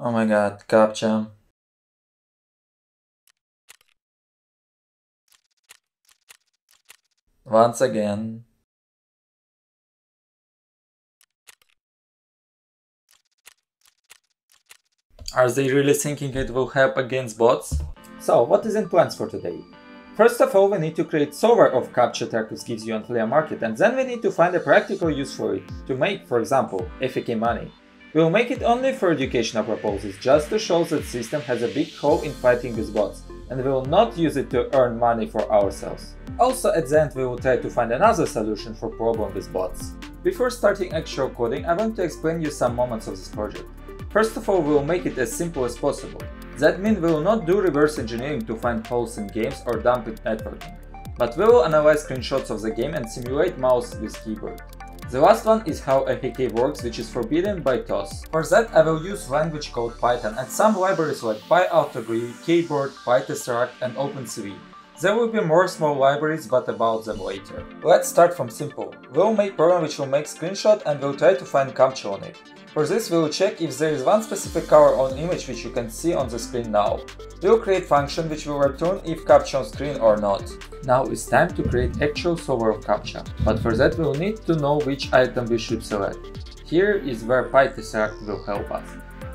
Oh my god, CAPTCHA. Once again. Are they really thinking it will help against bots? So, what is in plans for today? First of all, we need to create solver of CAPTCHA Tarkov gives you on Flea Market and then we need to find a practical use for it, to make, for example, AFK money. We will make it only for educational purposes, just to show that system has a big hole in fighting with bots, and we will not use it to earn money for ourselves. Also at the end we will try to find another solution for problem with bots. Before starting actual coding, I want to explain you some moments of this project. First of all, we will make it as simple as possible. That means we will not do reverse engineering to find holes in games or dump it networking, but we will analyze screenshots of the game and simulate mouse with keyboard. The last one is how AFK works, which is forbidden by TOS. For that I will use language called Python and some libraries like PyAutoGUI, keyboard, PyTesseract and OpenCV. There will be more small libraries, but about them later. Let's start from simple. We'll make program which will make screenshot and we'll try to find CAPTCHA on it. For this we'll check if there is one specific color on image which you can see on the screen now. We'll create function which will return if CAPTCHA on screen or not. Now it's time to create actual solver of CAPTCHA, but for that we'll need to know which item we should select. Here is where PyTesseract will help us.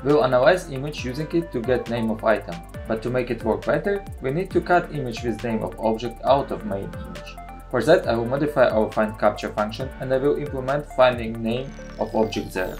We'll analyze image using it to get name of item, but to make it work better, we need to cut image with name of object out of main image. For that I will modify our find CAPTCHA function and I will implement finding name of object there.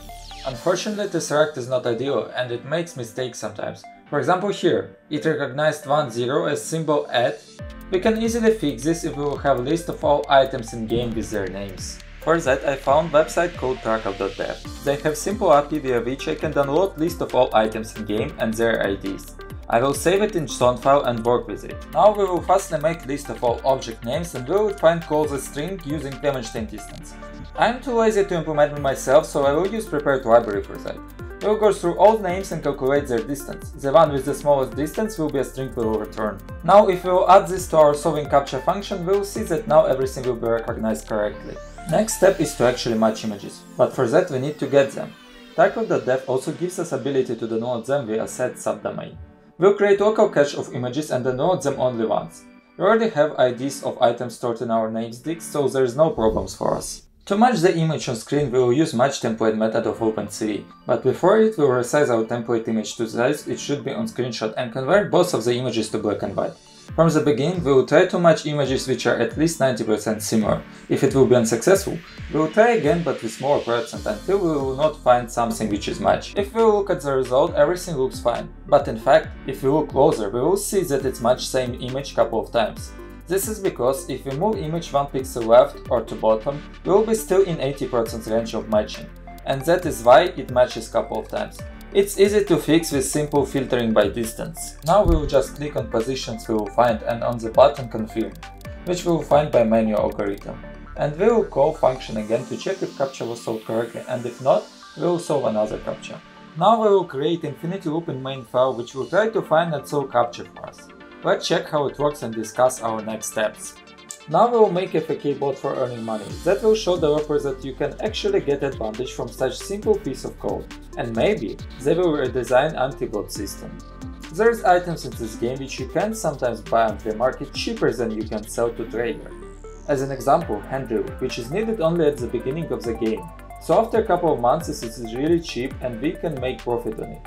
Unfortunately, Tesseract is not ideal and it makes mistakes sometimes. For example here, it recognized 1 0 as symbol at. We can easily fix this if we will have a list of all items in game with their names. For that I found website called Tarkov.dev. They have simple API via which I can download list of all items in game and their IDs. I will save it in JSON file and work with it. Now we will firstly make list of all object names and we will find closest string using Levenshtein distance. I'm too lazy to implement it myself, so I will use prepared library for that. We'll go through all names and calculate their distance. The one with the smallest distance will be a string we will return. Now if we will add this to our solving CAPTCHA function, we will see that now everything will be recognized correctly. Next step is to actually match images, but for that we need to get them. Tarkov.dev also gives us ability to download them via set subdomain. We'll create local cache of images and download them only once. We already have IDs of items stored in our namesticks, so there's no problems for us. To match the image on screen we will use match template method of OpenCV, but before it we will resize our template image to the size it should be on screenshot and convert both of the images to black and white. From the beginning we will try to match images which are at least 90% similar. If it will be unsuccessful, we will try again but with more percent until we will not find something which is matched. If we look at the result everything looks fine, but in fact if we look closer we will see that it's matched same image couple of times. This is because if we move image 1 pixel left or to bottom, we will be still in 80% range of matching, and that is why it matches couple of times. It's easy to fix with simple filtering by distance. Now we will just click on positions we will find and on the button confirm, which we will find by manual algorithm. And we will call function again to check if CAPTCHA was solved correctly and if not, we will solve another CAPTCHA. Now we will create infinity loop in main file which will try to find and solve CAPTCHA for us. Let's check how it works and discuss our next steps. Now we will make a AFK bot for earning money. That will show developers that you can actually get advantage from such simple piece of code. And maybe they will redesign anti-bot system. There's items in this game which you can sometimes buy on the market cheaper than you can sell to trader. As an example, Handle, which is needed only at the beginning of the game. So after a couple of months it is really cheap and we can make profit on it.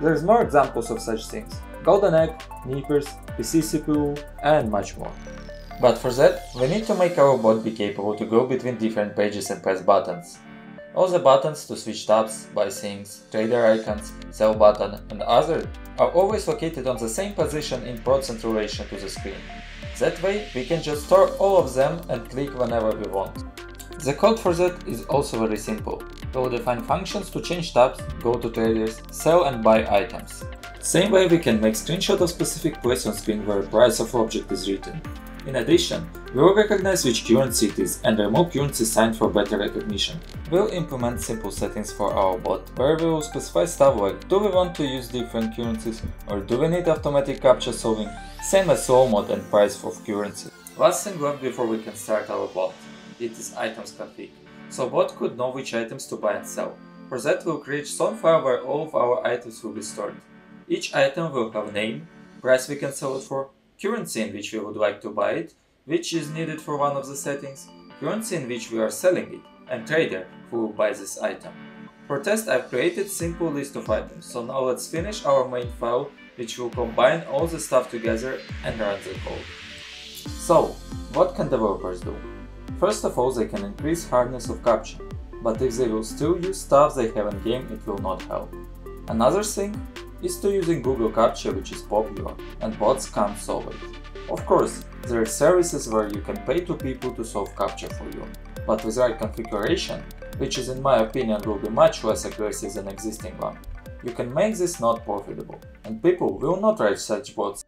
There's more examples of such things. Golden Egg, Nippers, PC CPU, and much more. But for that, we need to make our bot be capable to go between different pages and press buttons. All the buttons to switch tabs, buy things, trader icons, sell button and other are always located on the same position in percent relation to the screen. That way we can just store all of them and click whenever we want. The code for that is also very simple. We will define functions to change tabs, go to traders, sell and buy items. Same way we can make screenshot of specific place on screen where price of object is written. In addition, we will recognize which currency it is and remove currency sign for better recognition. We'll implement simple settings for our bot, where we will specify stuff like do we want to use different currencies or do we need automatic CAPTCHA solving, same as slow mode and price of currency. Last thing left before we can start our bot, it is items config. So bot could know which items to buy and sell. For that we'll create some file where all of our items will be stored. Each item will have name, price we can sell it for, currency in which we would like to buy it, which is needed for one of the settings, currency in which we are selling it, and trader who will buy this item. For test I've created simple list of items, so now let's finish our main file which will combine all the stuff together and run the code. So, what can developers do? First of all they can increase hardness of CAPTCHA, but if they will still use stuff they have in game it will not help. Another thing is to using Google CAPTCHA which is popular, and bots can't solve it. Of course, there are services where you can pay to people to solve CAPTCHA for you, but with right configuration, which is in my opinion will be much less aggressive than existing one, you can make this not profitable, and people will not write such bots